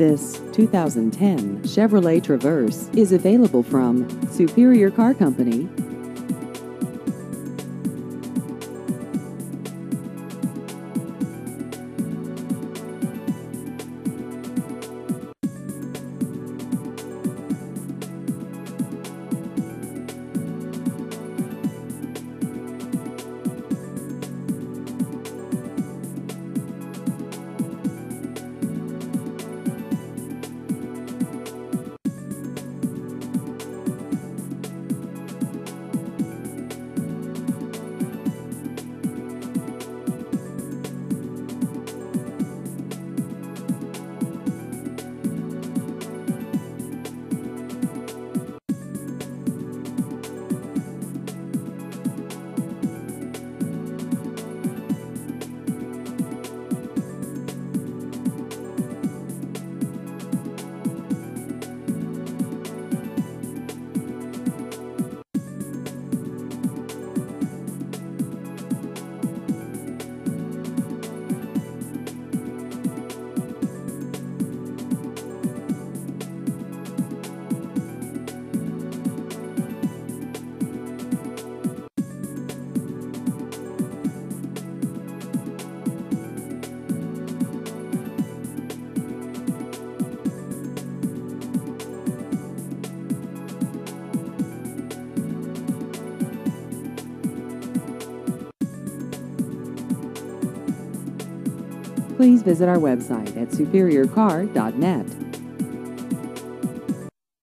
This 2010 Chevrolet Traverse is available from Superior Car Company. Please visit our website at superiorcar.net.